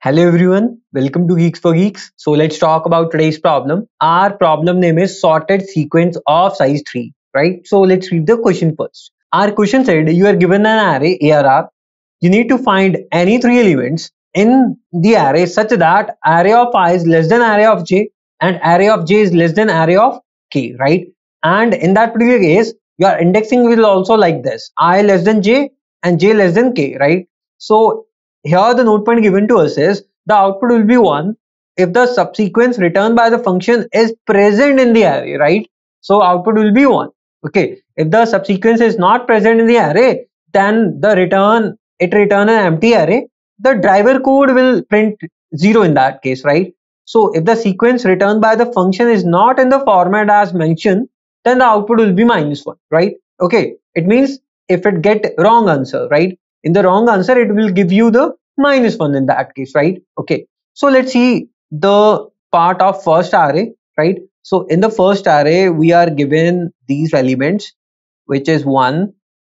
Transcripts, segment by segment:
Hello everyone, welcome to Geeks for Geeks. So let's talk about today's problem. Our problem name is sorted sequence of size 3, right? So let's read the question first. Our question said you are given an array ARR. You need to find any three elements in the array such that array of i is less than array of j and array of j is less than array of k, right? And in that particular case, your indexing will also like this, i less than j and j less than k, right? So here the note point given to us is the output will be 1 if the subsequence returned by the function is present in the array, right? So output will be 1. Okay, if the subsequence is not present in the array, then the return, it return an empty array. The driver code will print 0 in that case, right? So if the sequence returned by the function is not in the format as mentioned, then the output will be minus 1, right? Okay, it means if it get wrong answer, right? In the wrong answer it will give you the minus 1 in that case right? Okay. So let's see the part of first array right? So in the first array we are given these elements which is 1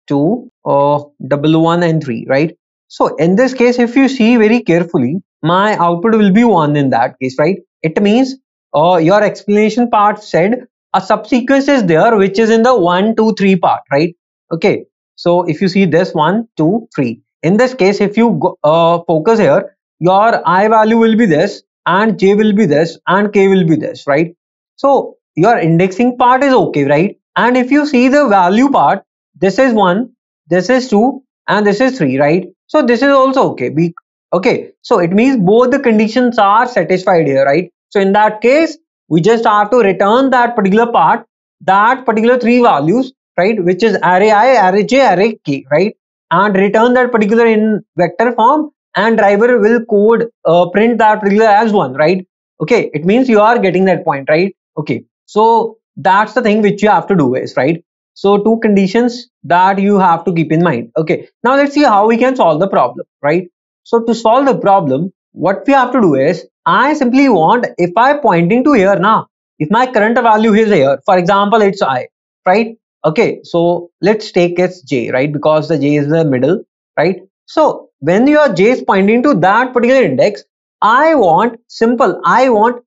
2 uh, double 1 and 3 right? So in this case if you see very carefully my output will be 1 in that case right? It means uh, your explanation part said a subsequence is there which is in the 1 2 3 part right? Okay so if you see this one, two, three. In this case, if you go, uh, focus here, your i value will be this and j will be this and k will be this, right? So your indexing part is okay, right? And if you see the value part, this is one, this is two, and this is three, right? So this is also okay. Be okay. So it means both the conditions are satisfied here, right? So in that case, we just have to return that particular part, that particular three values right which is array i array j array k right? And return that particular in vector form and driver will code uh, print that particular as one right? Okay it means you are getting that point right? Okay so that's the thing which you have to do is right? So two conditions that you have to keep in mind. Okay now let's see how we can solve the problem right? So to solve the problem what we have to do is i simply want if i pointing to here now if my current value is here for example it's i right okay so let's take as j right? Because the j is the middle right? So when your j is pointing to that particular index i want simple i want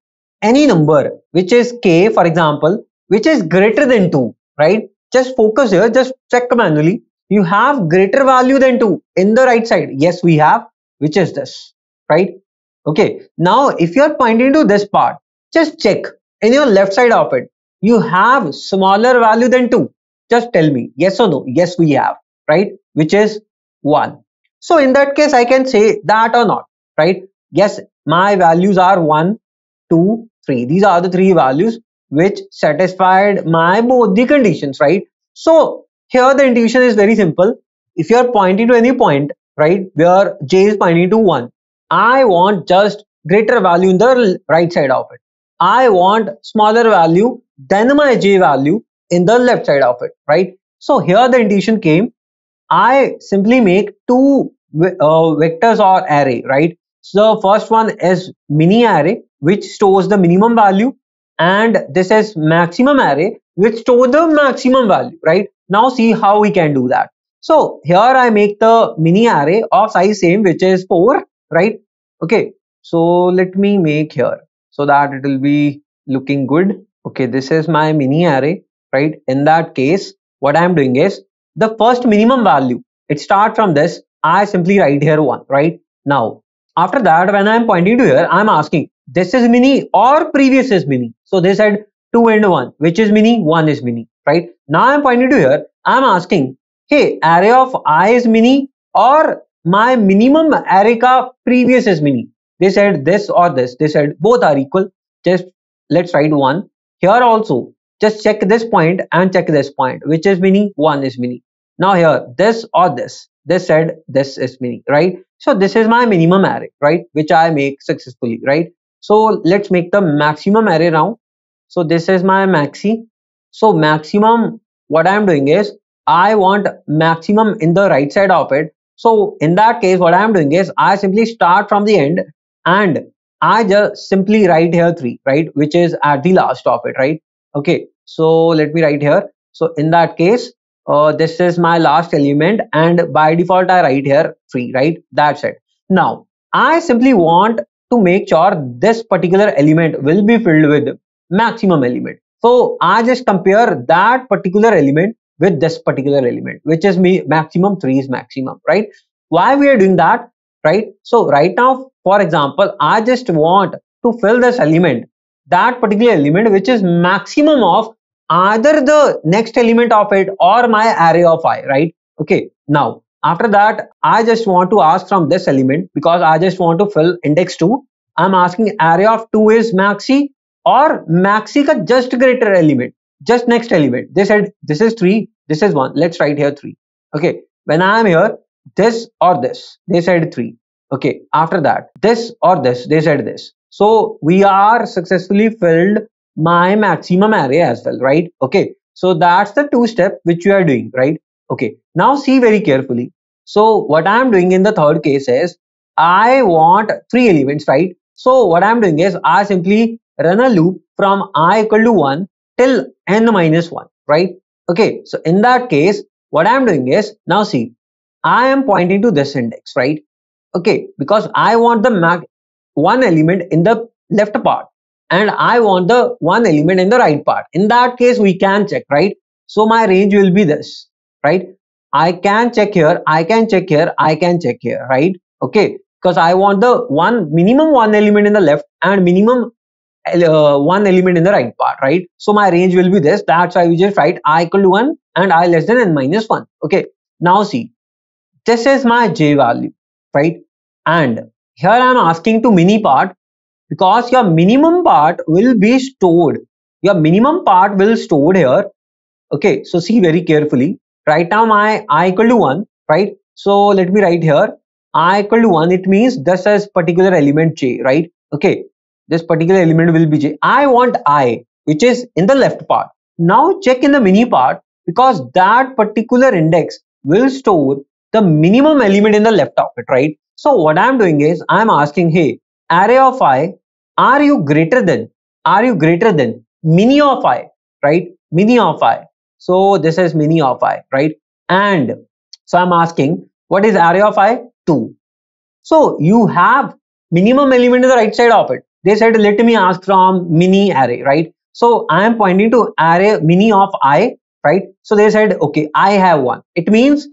any number which is k for example which is greater than 2 right? Just focus here just check manually. You have greater value than 2 in the right side. Yes we have which is this right? Okay now if you are pointing to this part just check in your left side of it. You have smaller value than 2 just tell me yes or no? Yes we have right? Which is 1 so in that case i can say that or not right? Yes my values are 1 2 3 these are the three values which satisfied my both the conditions right? So here the intuition is very simple. If you are pointing to any point right where j is pointing to 1 i want just greater value in the right side of it. I want smaller value than my j value in the left side of it, right? So here the intuition came. I simply make two uh, vectors or array, right? So the first one is mini array, which stores the minimum value. And this is maximum array, which stores the maximum value, right? Now see how we can do that. So here I make the mini array of size same, which is 4, right? Okay, so let me make here so that it will be looking good. Okay, this is my mini array right? In that case what i am doing is the first minimum value it starts from this i simply write here one right? Now after that when i am pointing to here i'm asking this is mini or previous is mini? So they said 2 and 1 which is mini? 1 is mini right? Now i'm pointing to here i'm asking hey array of i is mini or my minimum array ka previous is mini? They said this or this they said both are equal just let's write one. Here also just check this point and check this point. Which is mini one is mini now here this or this. This said this is mini right? So this is my minimum array right? Which i make successfully right? So let's make the maximum array now. So this is my maxi. So maximum what i am doing is i want maximum in the right side of it. So in that case what i am doing is i simply start from the end and i just simply write here 3 right? Which is at the last of it right okay so let me write here so in that case uh, this is my last element and by default i write here 3 right that's it now I simply want to make sure this particular element will be filled with maximum element. So I just compare that particular element with this particular element, which is me maximum 3 is maximum, right? Why we are doing that, right? So right now, for example, I just want to fill this element, that particular element, which is maximum of either the next element of it or my array of i, right? Okay, now after that, I just want to ask from this element because I just want to fill index 2. I'm asking array of 2 is maxi or maxi ka just greater element just next element. They said this is 3 this is 1 let's write here 3 okay when i am here this or this they said 3 okay after that this or this they said this so we are successfully filled my maximum array as well right? Okay. So that's the two step which you are doing right? Okay. Now see very carefully. So what i am doing in the third case is i want three elements right? So what i'm doing is i simply run a loop from i equal to 1 till n minus 1 right? Okay. So in that case what i'm doing is now see i am pointing to this index right? Okay. Because i want the mag one element in the left part and i want the one element in the right part in that case we can check right so my range will be this right i can check here i can check here i can check here right okay because i want the one minimum one element in the left and minimum uh, one element in the right part, right? So my range will be this. That's why we just write i equal to 1 and i less than n minus 1. Okay. Now see, this is my j value, right? And here I'm asking to mini part because your minimum part will be stored. Your minimum part will stored here. Okay. So see very carefully. Right now my i equal to 1, right? So let me write here i equal to 1. It means this is particular element j, right? Okay this particular element will be j. I want i, which is in the left part. Now check in the mini part because that particular index will store the minimum element in the left of it, right? So what I'm doing is I'm asking, hey, array of i, are you greater than, are you greater than mini of i, right? Mini of i. So this is mini of i, right? And so I'm asking, what is array of i? 2. So you have minimum element in the right side of it they said let me ask from mini array right so i am pointing to array mini of i right so they said okay i have one it means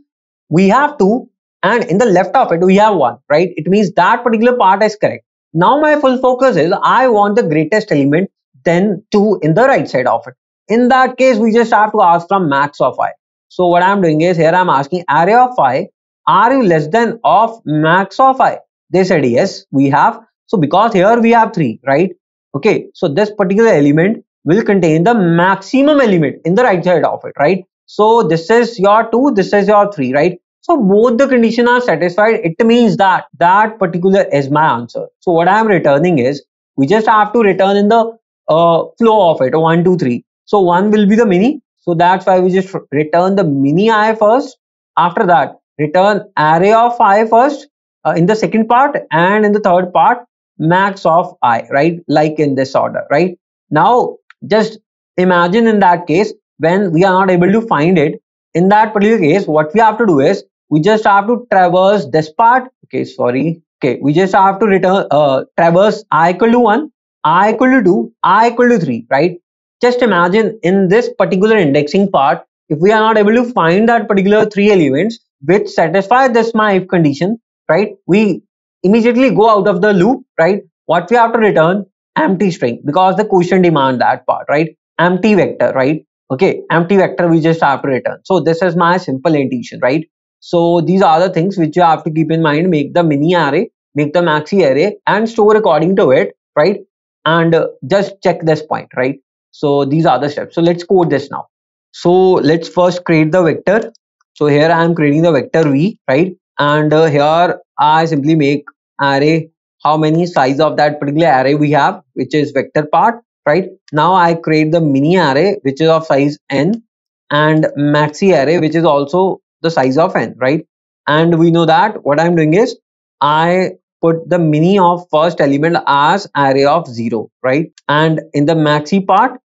we have two and in the left of it we have one right it means that particular part is correct now my full focus is i want the greatest element then two in the right side of it in that case we just have to ask from max of i so what i'm doing is here i'm asking array of i are you less than of max of i they said yes we have so because here we have 3, right? Okay, so this particular element will contain the maximum element in the right side of it, right? So this is your 2, this is your 3, right? So both the condition are satisfied. It means that that particular is my answer. So what I am returning is, we just have to return in the uh, flow of it, one two three. So 1 will be the mini. So that's why we just return the mini i first. After that, return array of i first uh, in the second part and in the third part max of i, right? Like in this order, right? Now, just imagine in that case, when we are not able to find it, in that particular case, what we have to do is, we just have to traverse this part. Okay, sorry. Okay, we just have to return, uh, traverse i equal to 1, i equal to 2, i equal to 3, right? Just imagine in this particular indexing part, if we are not able to find that particular three elements which satisfy this my if condition, right? We immediately go out of the loop, right? What we have to return? Empty string because the question demand that part, right? Empty vector, right? Okay, empty vector we just have to return. So this is my simple intuition, right? So these are the things which you have to keep in mind. Make the mini array, make the maxi array and store according to it, right? And uh, just check this point, right? So these are the steps. So let's code this now. So let's first create the vector. So here I am creating the vector v, right? And uh, here I simply make array how many size of that particular array we have which is vector part right now I create the mini array which is of size n and maxi array which is also the size of n right? And we know that what I'm doing is I put the mini of first element as array of 0 right? And in the maxi part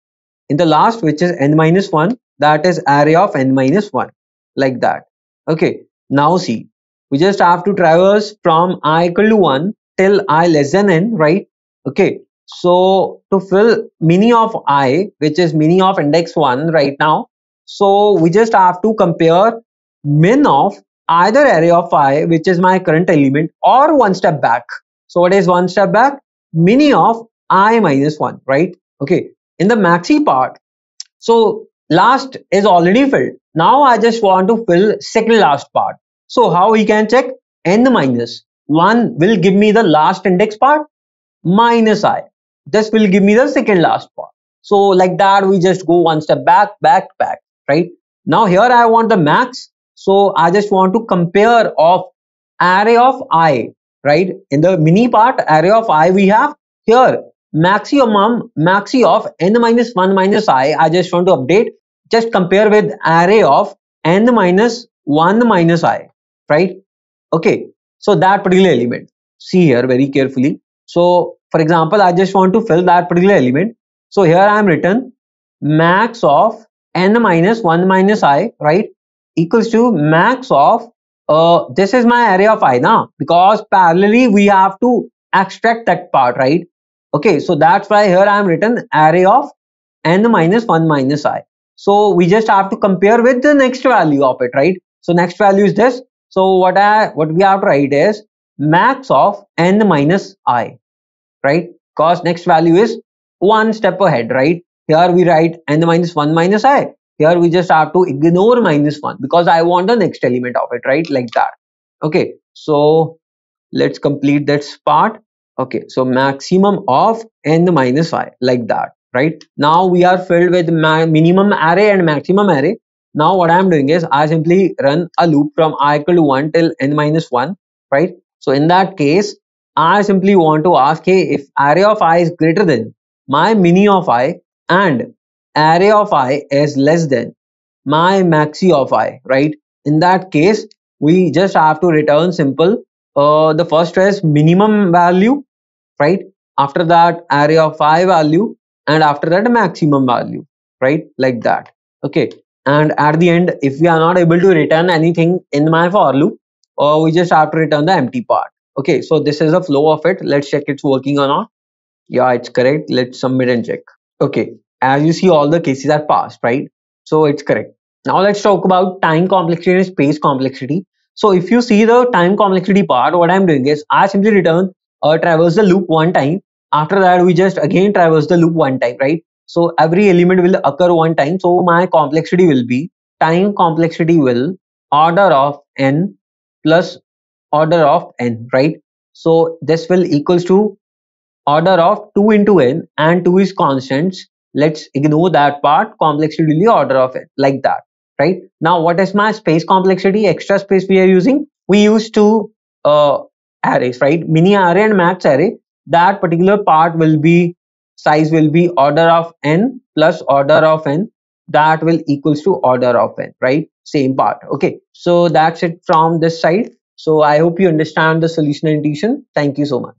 in the last which is n minus 1 that is array of n minus 1 like that. Okay now see we just have to traverse from i equal to 1 till i less than n right? Okay so to fill mini of i which is mini of index 1 right now so we just have to compare min of either array of i which is my current element or one step back. So what is one step back? Mini of i minus 1 right? Okay. In the maxi part so last is already filled. Now i just want to fill second last part. So how we can check? N minus. 1 will give me the last index part minus i. This will give me the second last part. So like that we just go one step back back back right? Now here i want the max so i just want to compare of array of i right? In the mini part array of i we have here. Maximum maxi of n minus 1 minus i i just want to update. Just compare with array of n minus 1 minus i right? Okay so that particular element. See here very carefully. So for example i just want to fill that particular element. So here i am written max of n minus 1 minus i right equals to max of uh, this is my array of i now because parallelly we have to extract that part right? Okay so that's why here i am written array of n minus 1 minus i. So we just have to compare with the next value of it right? So next value is this. So what i what we have to write is max of n minus i right? Because next value is one step ahead right? Here we write n minus 1 minus i here we just have to ignore minus 1 because I want the next element of it, right? Like that. Okay, so let's complete this part. Okay, so maximum of n minus i like that, right? Now we are filled with minimum array and maximum array. Now what I'm doing is I simply run a loop from i equal to 1 till n minus 1, right? So in that case, I simply want to ask, hey, if array of i is greater than my mini of i and array of i is less than my maxi of i right? In that case we just have to return simple uh, the first is minimum value right? After that array of i value and after that maximum value right? Like that okay? And at the end if we are not able to return anything in my for loop uh, we just have to return the empty part okay? So this is the flow of it. Let's check it's working or not. Yeah it's correct. Let's submit and check okay as you see all the cases are passed right? So it's correct. Now let's talk about time complexity and space complexity. So if you see the time complexity part what i'm doing is i simply return uh, traverse the loop one time. After that we just again traverse the loop one time right? So every element will occur one time. So my complexity will be time complexity will order of n plus order of n right? So this will equals to order of 2 into n and 2 is constants let's ignore that part complexity order of it like that right? Now what is my space complexity extra space we are using? We use two uh, arrays right? Mini array and max array. That particular part will be size will be order of n plus order of n. That will equals to order of n right? Same part okay? So that's it from this side. So i hope you understand the solution intuition. Thank you so much